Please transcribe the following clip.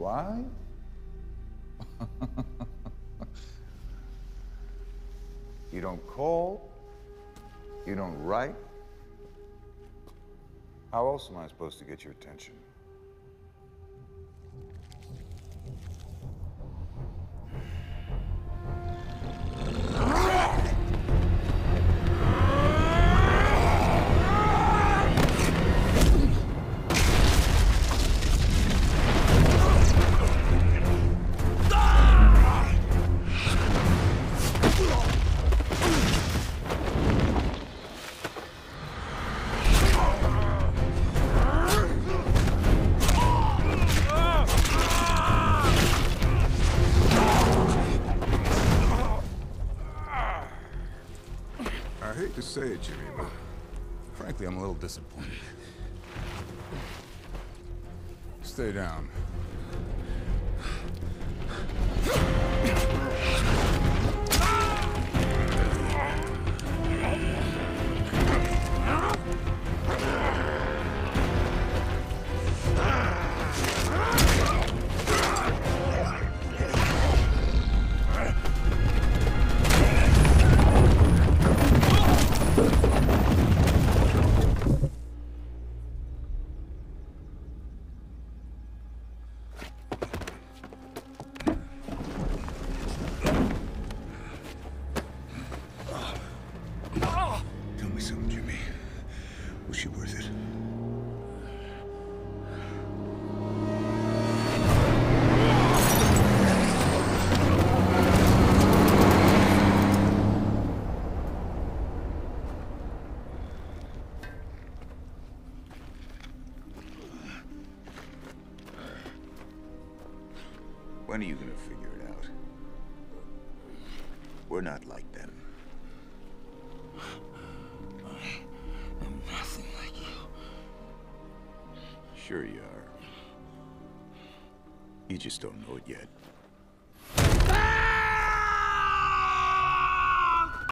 Why? you don't call, you don't write. How else am I supposed to get your attention? I hate to say it, Jimmy, but frankly, I'm a little disappointed. Stay down. Me something, Jimmy. Was she worth it? When are you gonna figure it out? We're not like them. Sure you are. You just don't know it yet.